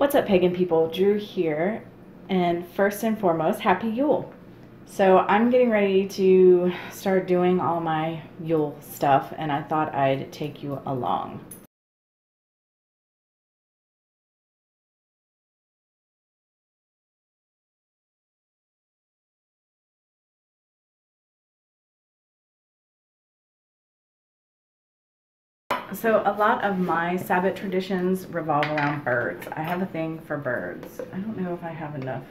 What's up, pagan people? Drew here, and first and foremost, happy Yule. So, I'm getting ready to start doing all my Yule stuff, and I thought I'd take you along. So a lot of my Sabbat traditions revolve around birds. I have a thing for birds. I don't know if I have enough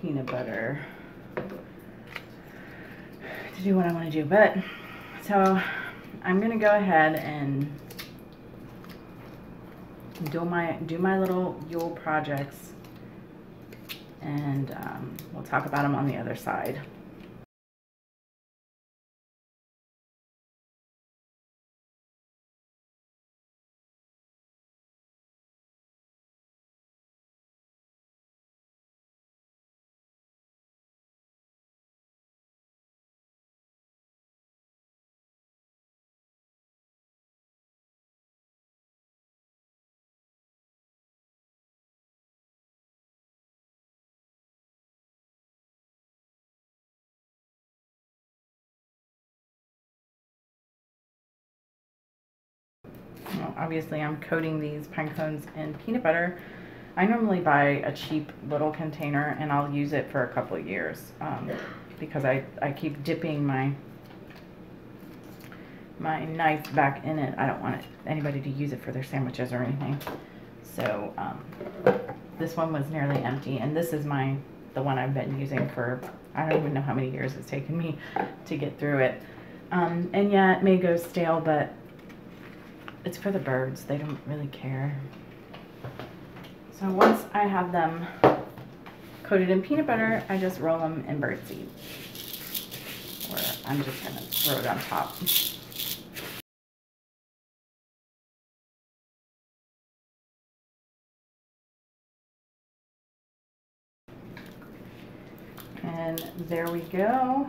peanut butter to do what I want to do, but so I'm gonna go ahead and do my do my little Yule projects, and um, we'll talk about them on the other side. Well, obviously I'm coating these pine cones in peanut butter. I normally buy a cheap little container and I'll use it for a couple of years um, because I, I keep dipping my my knife back in it. I don't want it, anybody to use it for their sandwiches or anything. So um, this one was nearly empty and this is my the one I've been using for I don't even know how many years it's taken me to get through it. Um, and yeah, it may go stale, but it's for the birds. They don't really care. So once I have them coated in peanut butter, I just roll them in birdseed. Or I'm just to throw it on top. And there we go.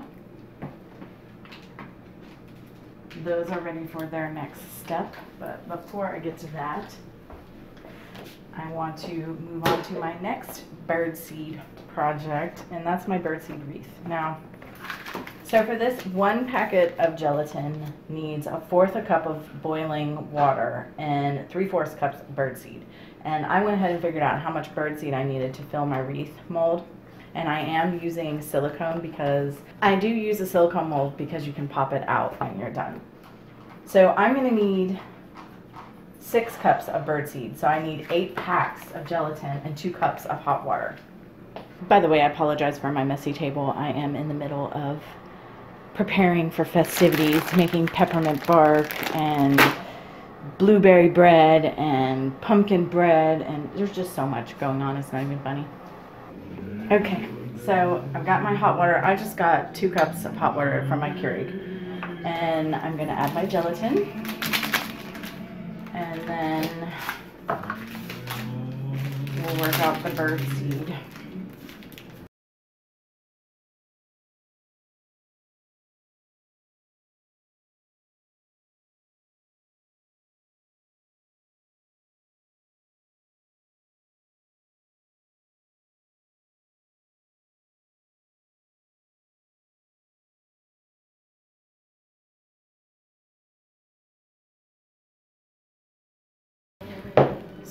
Those are ready for their next step. But before I get to that, I want to move on to my next birdseed project, and that's my birdseed wreath. Now, so for this, one packet of gelatin needs a fourth a cup of boiling water and three-fourths cups of birdseed. And I went ahead and figured out how much birdseed I needed to fill my wreath mold and I am using silicone because I do use a silicone mold because you can pop it out when you're done. So I'm going to need six cups of birdseed. So I need eight packs of gelatin and two cups of hot water. By the way, I apologize for my messy table. I am in the middle of preparing for festivities, making peppermint bark and blueberry bread and pumpkin bread and there's just so much going on. It's not even funny. Okay, so I've got my hot water. I just got two cups of hot water from my Keurig. And I'm to add my gelatin. And then we'll work out the bird seed.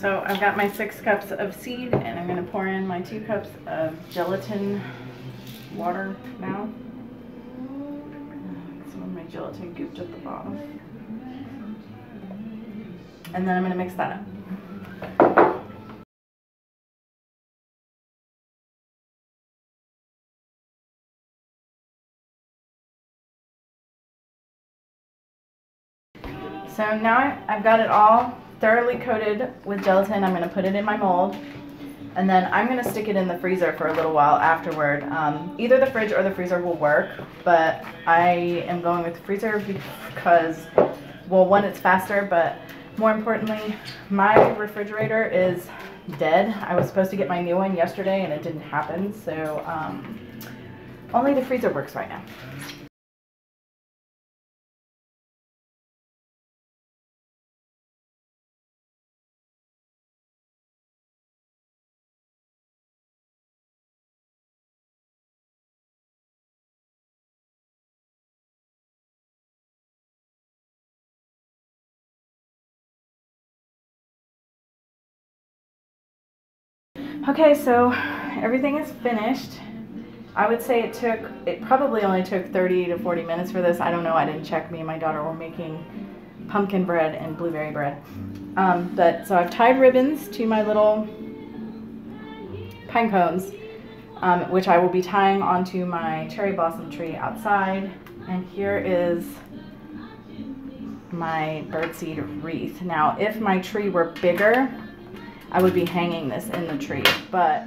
So I've got my six cups of seed and I'm going to pour in my two cups of gelatin water now. Some of my gelatin gooped at the bottom. And then I'm going to mix that up. So now I've got it all thoroughly coated with gelatin. I'm going to put it in my mold. And then I'm going to stick it in the freezer for a little while afterward. Um, either the fridge or the freezer will work, but I am going with the freezer because, well, one, it's faster, but more importantly, my refrigerator is dead. I was supposed to get my new one yesterday and it didn't happen, so um, only the freezer works right now. Okay, so everything is finished. I would say it took, it probably only took 30 to 40 minutes for this. I don't know, I didn't check. Me and my daughter were making pumpkin bread and blueberry bread. Um, but so I've tied ribbons to my little pine cones, um, which I will be tying onto my cherry blossom tree outside. And here is my birdseed wreath. Now, if my tree were bigger, I would be hanging this in the tree, but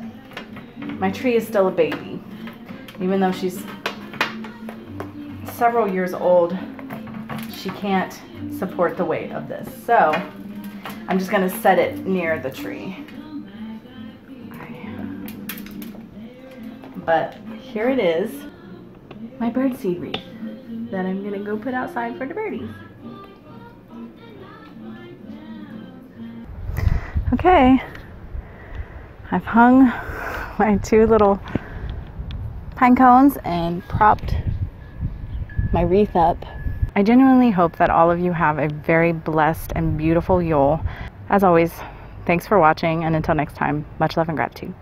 my tree is still a baby. Even though she's several years old, she can't support the weight of this. So I'm just gonna set it near the tree. But here it is, my birdseed wreath that I'm gonna go put outside for the birdies. Okay, I've hung my two little pine cones and propped my wreath up. I genuinely hope that all of you have a very blessed and beautiful Yule. As always, thanks for watching, and until next time, much love and gratitude.